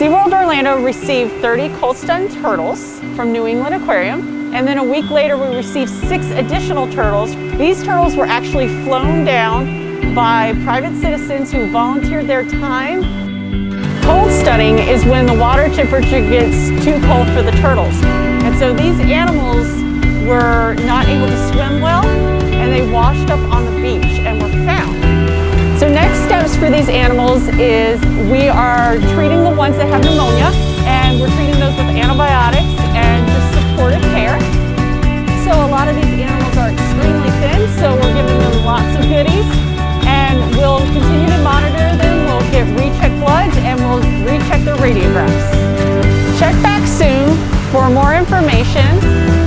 SeaWorld Orlando received 30 cold-stunned turtles from New England Aquarium, and then a week later we received six additional turtles. These turtles were actually flown down by private citizens who volunteered their time. Cold stunning is when the water temperature gets too cold for the turtles. And so these animals were not able to swim well, for these animals is we are treating the ones that have pneumonia and we're treating those with antibiotics and just supportive care. So a lot of these animals are extremely thin, so we're giving them lots of goodies and we'll continue to monitor them. We'll get recheck bloods and we'll recheck their radiographs. Check back soon for more information